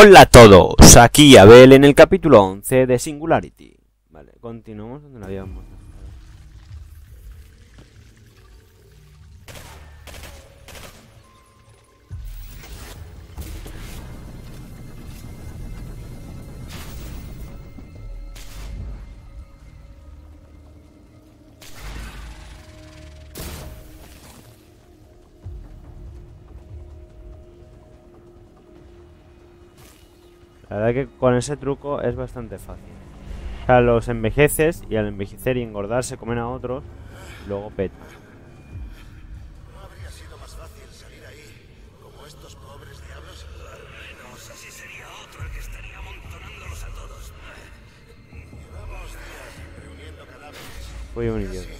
Hola a todos, aquí Abel en el capítulo 11 de Singularity. Vale, continuamos donde la habíamos La verdad que con ese truco es bastante fácil. O sea, los envejeces y al envejecer y engordar se comen a otros, luego peta. ¿No habría sido más fácil salir ahí como estos pobres diablos? Al menos así sería otro el que estaría amontonándolos a todos. Llevamos días reuniendo cadáveres. Fui un idiota.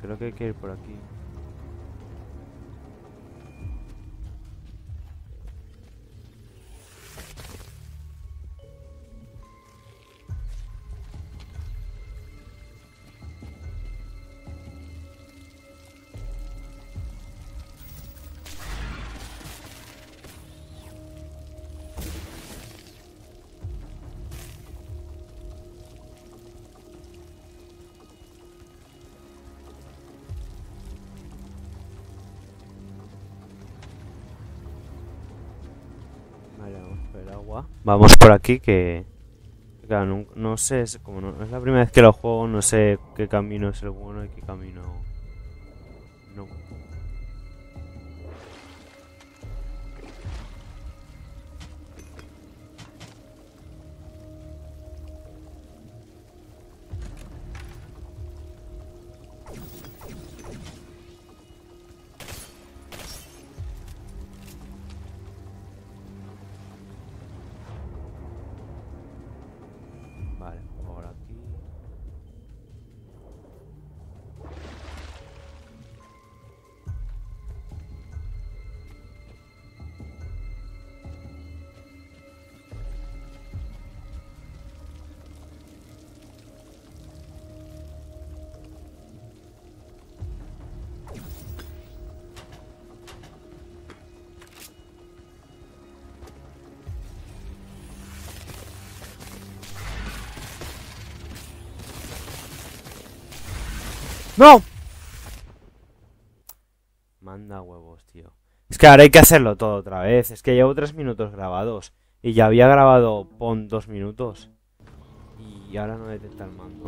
Creo que hay que ir por aquí. Vamos por aquí que... No, no sé, como no, es la primera vez que lo juego, no sé qué camino es el bueno y qué camino... ¡No! Manda huevos, tío. Es que ahora hay que hacerlo todo otra vez. Es que llevo tres minutos grabados. Y ya había grabado pon dos minutos. Y ahora no detecta el mando.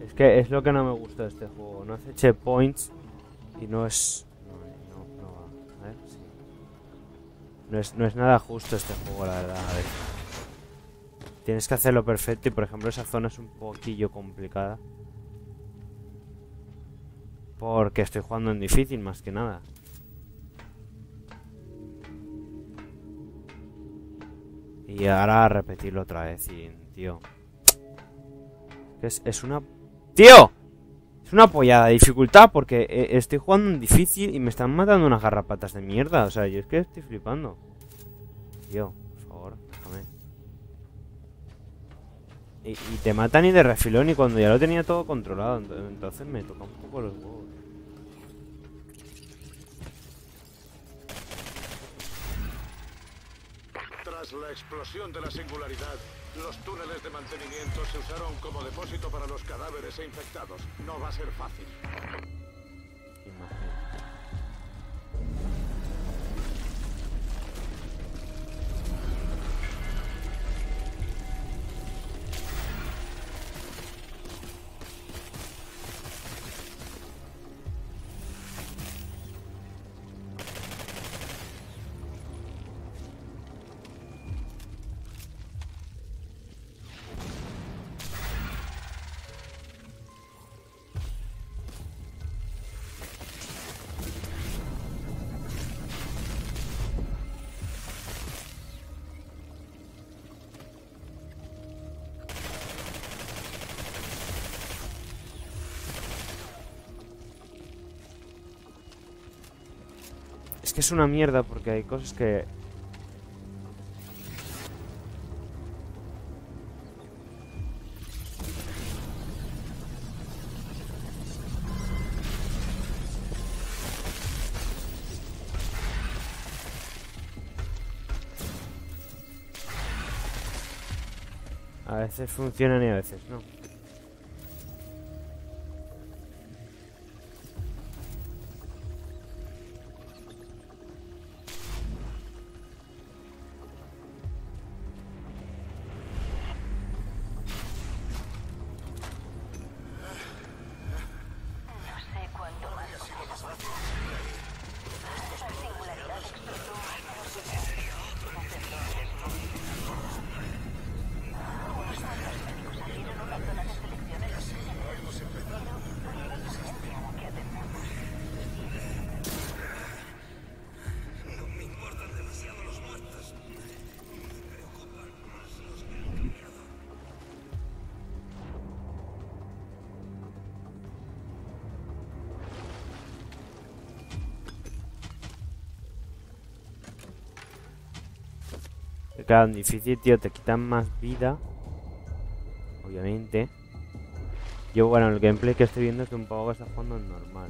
Es que es lo que no me gusta de este juego. No hace checkpoints. Y no es. No, no, no va. A ver, sí. No es, no es nada justo este juego, la verdad. A ver. Tienes que hacerlo perfecto. Y por ejemplo, esa zona es un poquillo complicada. Porque estoy jugando en difícil más que nada. Y ahora repetirlo otra vez y, tío. Es, es una... ¡Tío! Es una de dificultad porque eh, estoy jugando en difícil y me están matando unas garrapatas de mierda. O sea, yo es que estoy flipando. Tío, Y, te matan y de refilón y cuando ya lo tenía todo controlado. ento- Entonces me toca un poco los huevos. Tras la explosión de la singularidad, los túneles de mantenimiento se usaron como depósito para los cadáveres e infectados. No va a ser fácil. Que es una mierda porque hay cosas que... A veces funcionan y a veces no. Claro, en difícil, tío, te quitan más vida. Obviamente. Yo, bueno, el gameplay que estoy viendo es de un pavo que está jugando normal.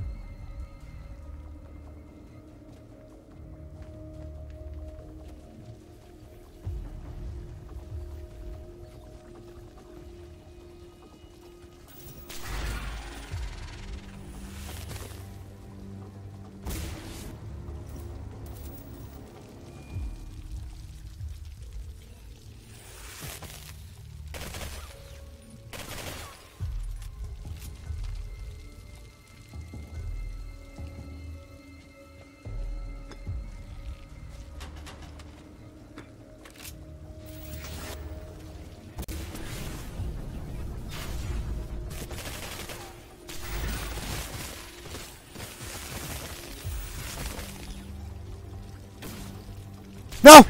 ¡No!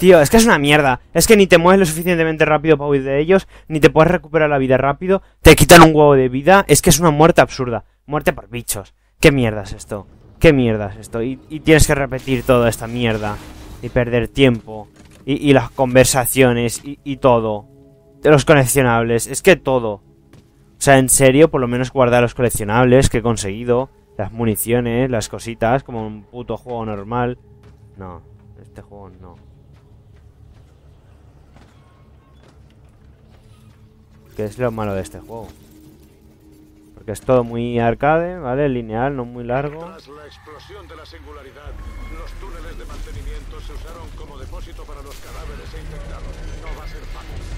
Tío, es que es una mierda. Es que ni te mueves lo suficientemente rápido para huir de ellos, ni te puedes recuperar la vida rápido, te quitan un huevo de vida. Es que es una muerte absurda. Muerte por bichos. ¿Qué mierda es esto? ¿Qué mierda es esto? Y, tienes que repetir toda esta mierda. Y perder tiempo. Y, las conversaciones. Y, y todo. Los coleccionables. Es que todo. O sea, en serio, por lo menos guardar los coleccionables que he conseguido. Las municiones, las cositas, como un puto juego normal. No, este juego no. ¿Qué es lo malo de este juego? Porque es todo muy arcade, ¿vale? Lineal, no muy largo. Tras la explosión de la singularidad, los túneles de mantenimiento se usaron como depósito para los cadáveres e infectados. No va a ser fácil.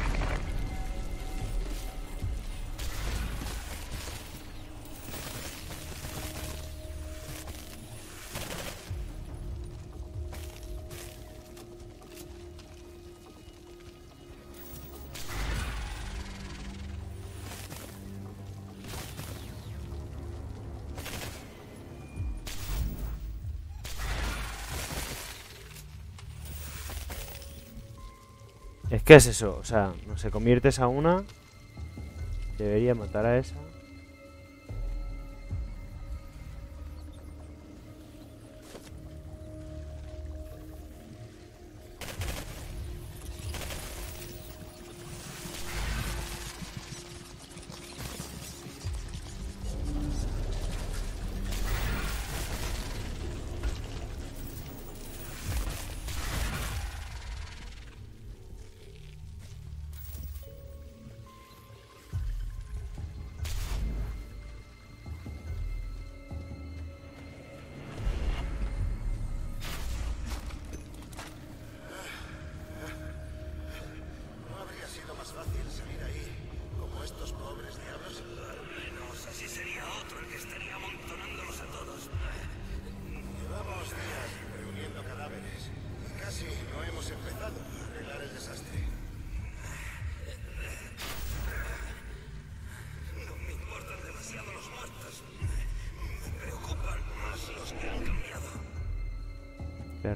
Es que es eso, o sea, no sé, conviertes a una. Debería matar a esa.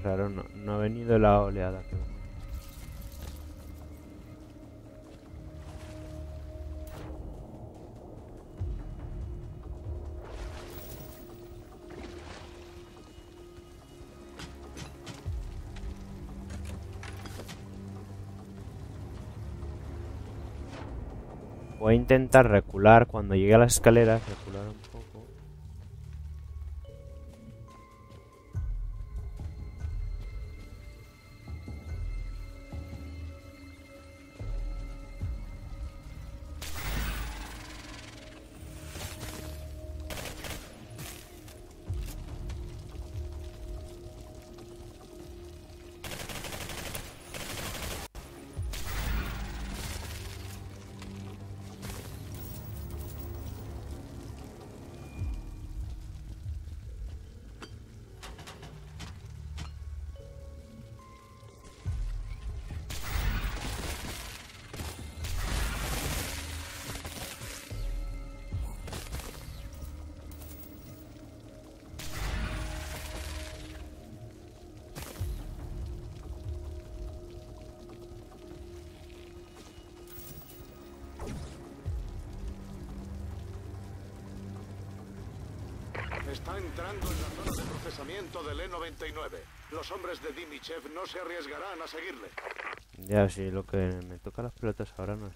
raro, no, no ha venido la oleada que Voy a intentar recular cuando llegue a las escaleras, recular un poco. Está entrando en la zona de procesamiento del E-99. Los hombres de Dimichev no se arriesgarán a seguirle. Ya, sí, lo que me toca las pelotas ahora no es.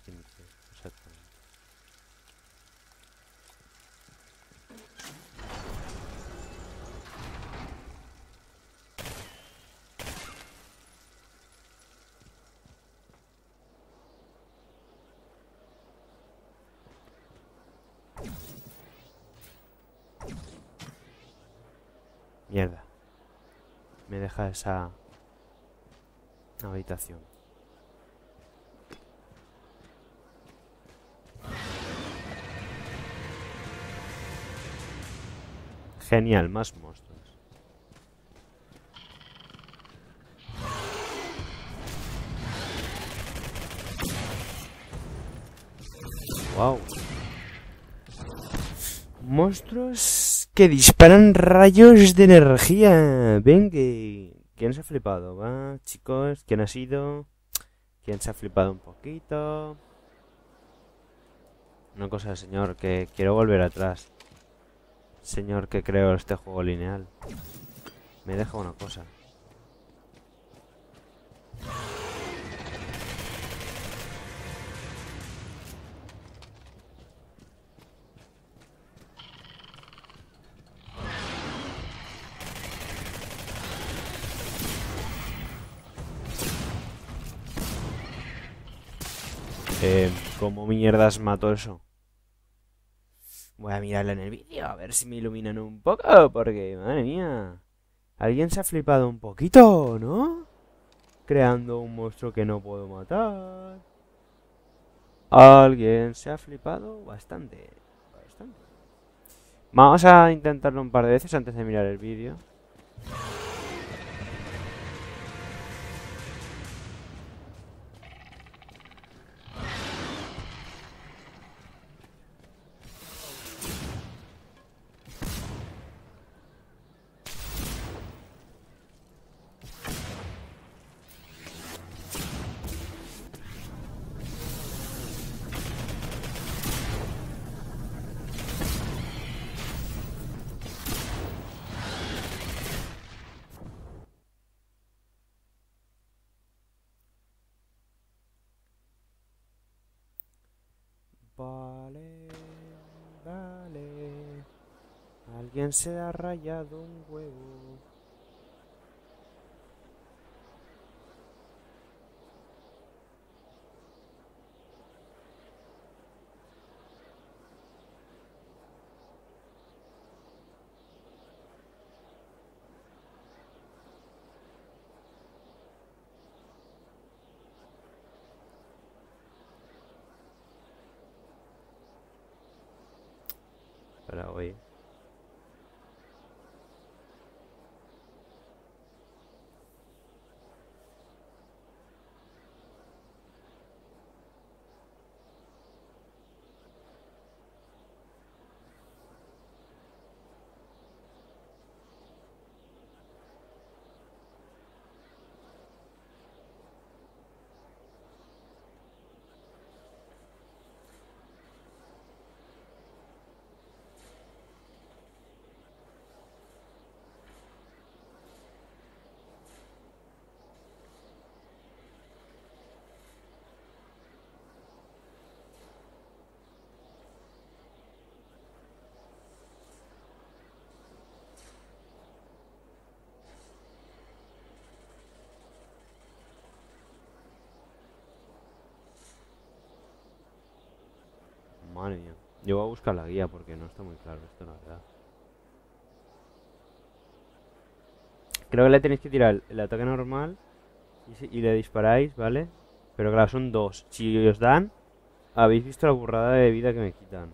Mierda. Me deja esa habitación. Genial, más monstruos. Wow. Monstruos que disparan rayos de energía. Ven que... ¿Quién se ha flipado? ¿Va, chicos? ¿Quién ha sido? ¿Quién se ha flipado un poquito? Una cosa, señor, que quiero volver atrás. Señor que creo este juego lineal. Me deja una cosa. Eh, ¿Cómo mierdas mato eso? Voy a mirarlo en el vídeo a ver si me iluminan un poco, porque, madre mía, alguien se ha flipado un poquito, ¿no? Creando un monstruo que no puedo matar. Alguien se ha flipado bastante, bastante. Vamos a intentarlo un par de veces antes de mirar el vídeo. Se ha rayado un huevo. Yo voy a buscar la guía porque no está muy claro esto, la verdad. Creo que le tenéis que tirar el, ataque normal y le disparáis, ¿vale? Pero claro, son dos. Si os dan, habéis visto la burrada de vida que me quitan.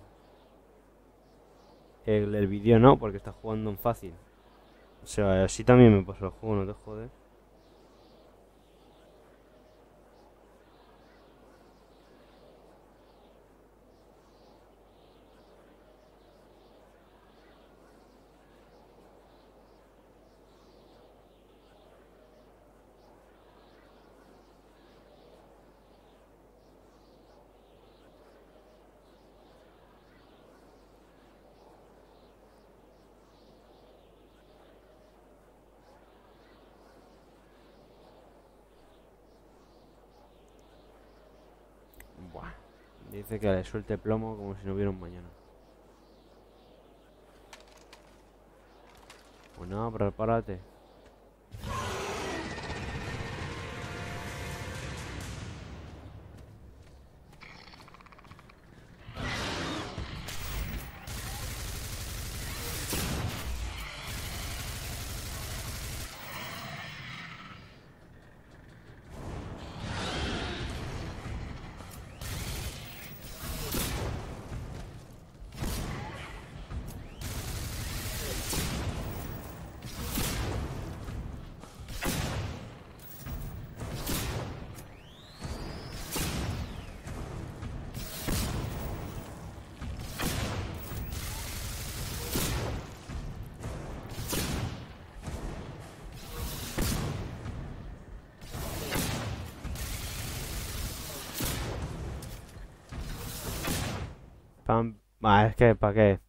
El, el vídeo no, porque está jugando en fácil. O sea, así también me pasó el juego, no te jodes. Dice que le suelte plomo como si no hubiera un mañana. Pues nada, prepárate. Ah, es que, ¿para qué?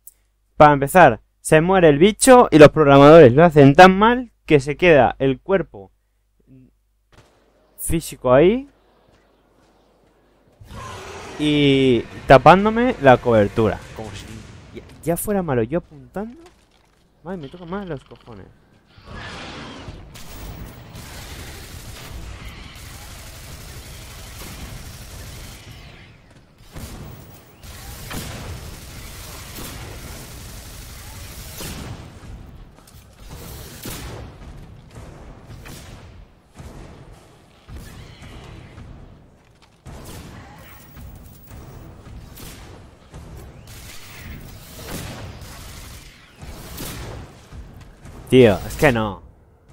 Para empezar, se muere el bicho y los programadores lo hacen tan mal que se queda el cuerpo físico ahí y tapándome la cobertura. Como si ya, fuera malo yo apuntando. Ay, me toca más los cojones. Tío, es que no.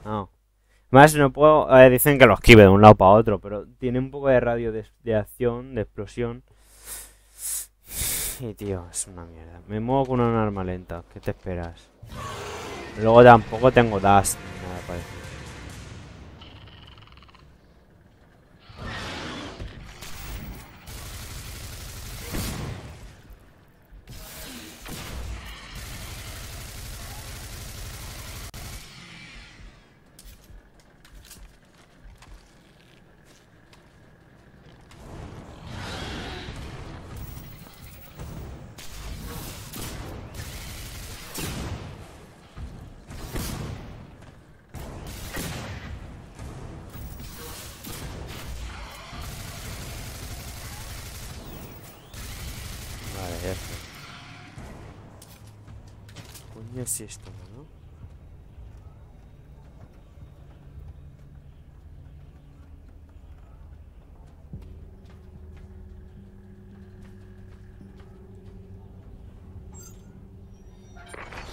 No. Más no puedo. dicen que lo esquive de un lado para otro, pero tiene un poco de radio de, de acción, de explosión. Y tío, es una mierda. Me muevo con una arma lenta. ¿Qué te esperas? Luego tampoco tengo dash ni nada parecido.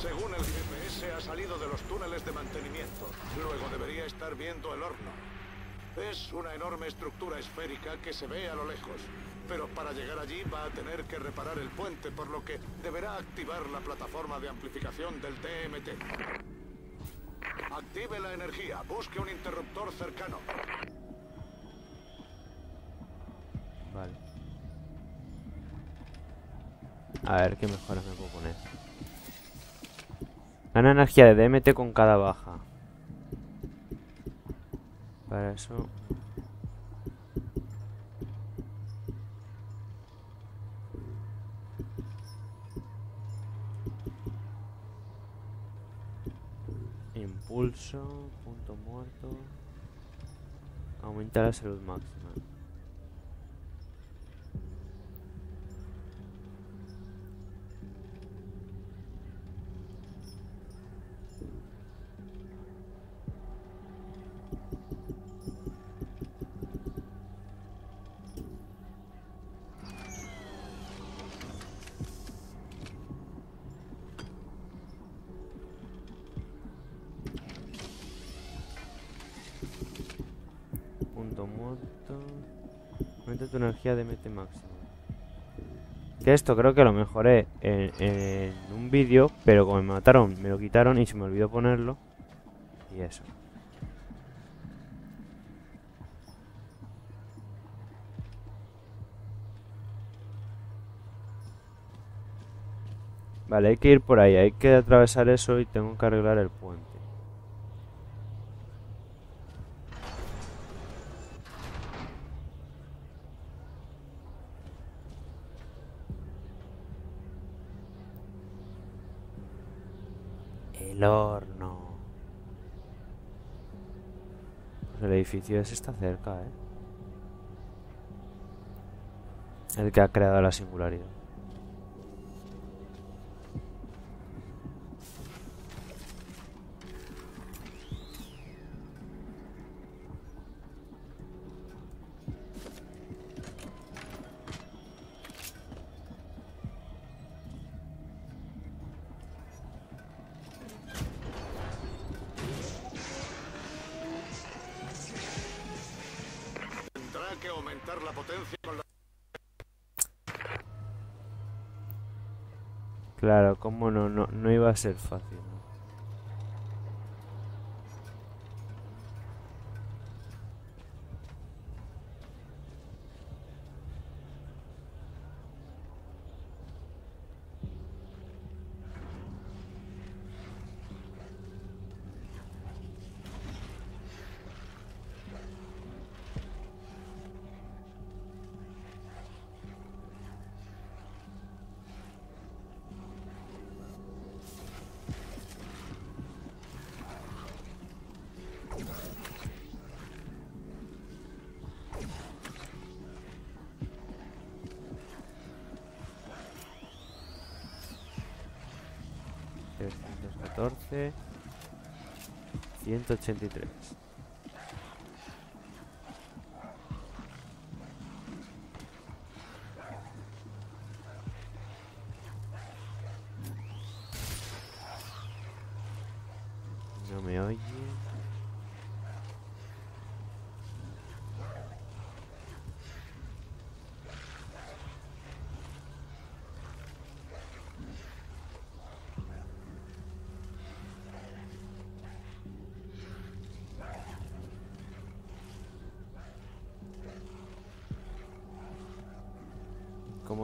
Según el GPS, ha salido de los túneles de mantenimiento. Luego debería estar viendo el horno. Es una enorme estructura esférica que se ve a lo lejos. Pero para llegar allí va a tener que reparar el puente, por lo que deberá activar la plataforma de amplificación del DMT. Active la energía. Busque un interruptor cercano. Vale. A ver qué mejoras me puedo poner. Gana energía de DMT con cada baja. Para eso. Impulso, punto muerto. Aumenta la salud máxima. Aumenta tu energía de mete máximo. Que esto creo que lo mejoré en, en un vídeo, pero como me mataron, me lo quitaron y se me olvidó ponerlo. Y eso. Vale, hay que ir por ahí, hay que atravesar eso y tengo que arreglar el puente. El horno. Pues el edificio ese está cerca, ¿eh? El que ha creado la singularidad. Iba a ser fácil. 14, 183.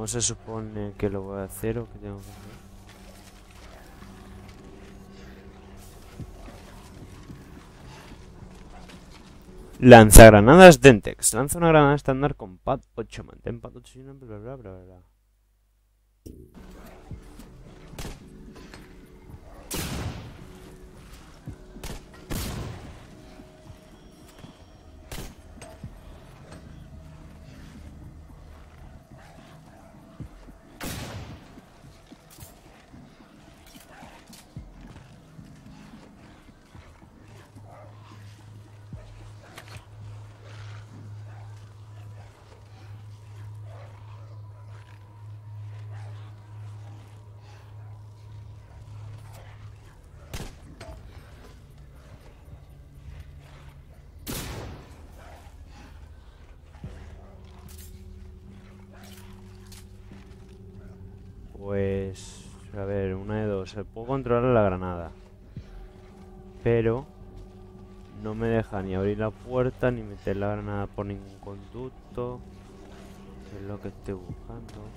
¿Cómo se supone que lo voy a hacer o que tengo que hacer? Lanzagranadas Dentex. Lanza una granada estándar con pad 8. Mantén pad 8 y una bla bla bla bla Pues... A ver, una de dos. Eh, Puedo controlar la granada. Pero... No me deja ni abrir la puerta ni meter la granada por ningún conducto. Es lo que estoy buscando.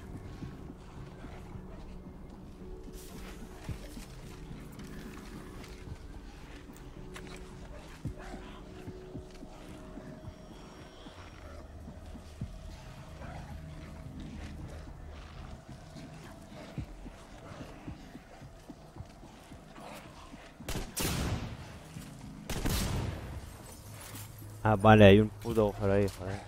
Vale, hay un puto agujero ahí, joder.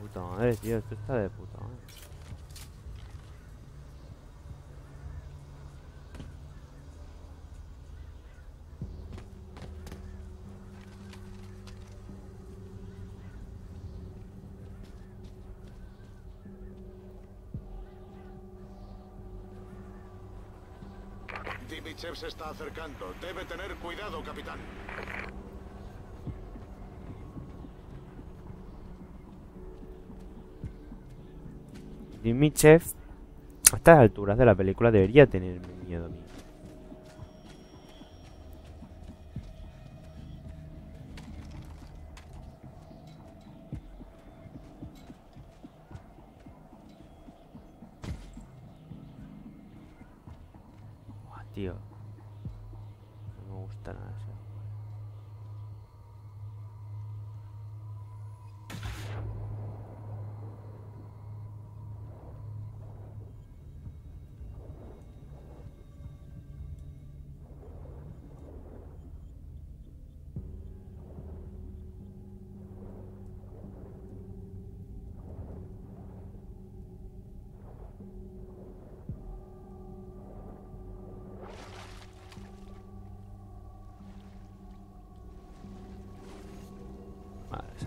Puta madre, tío, esto está de puta. Dimichev se está acercando. Debe tener cuidado, capitán. Dimichev, a estas alturas de la película, debería tener miedo a mí.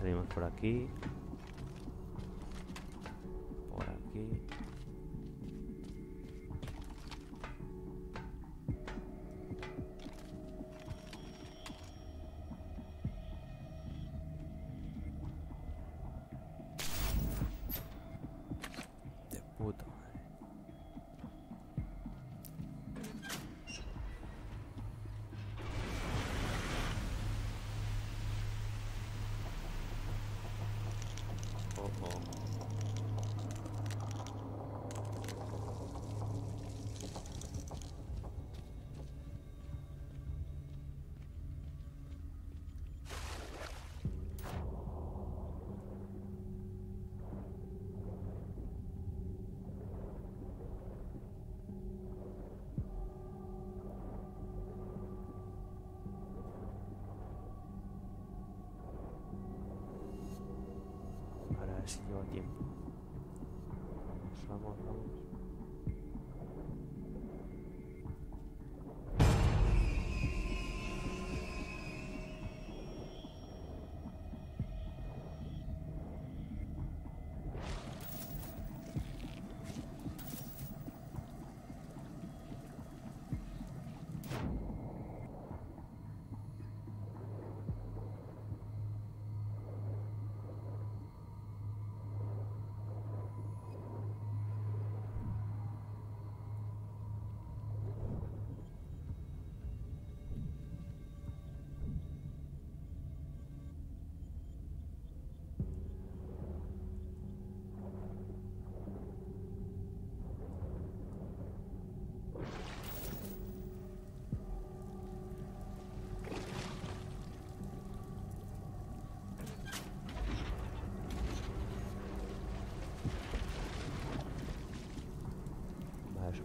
Salimos por aquí. Llevo tiempo. Vamos.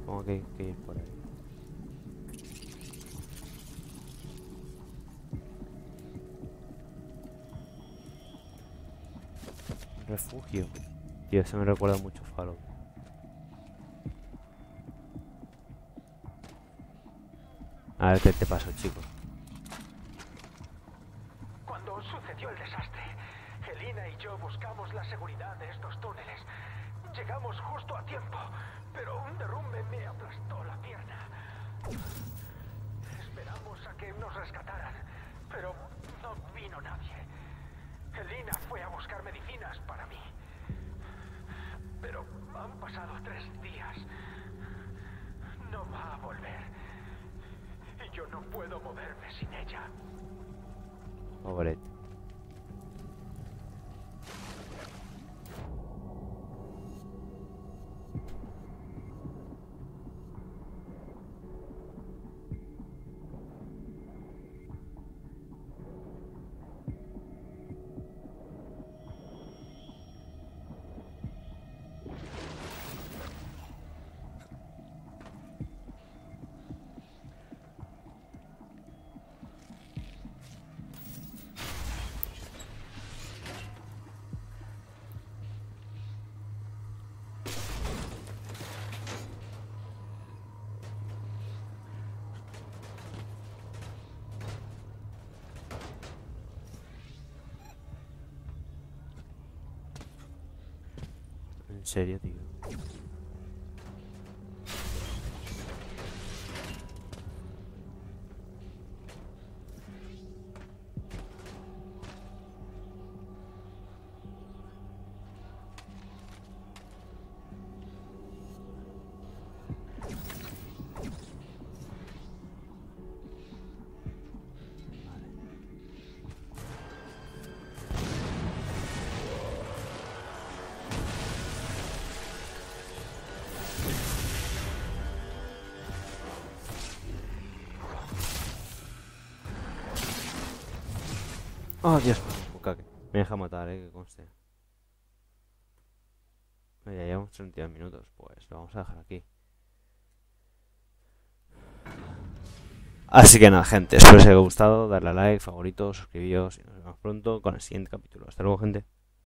Supongo que que ir por ahí. Refugio. Tío, eso me recuerda mucho a Fallout. A ver qué te pasó, chico. Cuando sucedió el desastre, Elina y yo buscamos la seguridad de estos túneles. Llegamos justo a tiempo, pero un derrumbe me aplastó la pierna. Esperamos a que nos rescataran, pero no vino nadie. Elina fue a buscar medicinas para mí. Pero han pasado tres días. No va a volver. Y yo no puedo moverme sin ella. Serio, tío. Oh, Me deja matar, eh, que conste. Ya llevamos 32 minutos, pues lo vamos a dejar aquí. Así que nada, gente, espero que os haya gustado, darle a like, favorito, suscribíos y nos vemos pronto con el siguiente capítulo. Hasta luego, gente.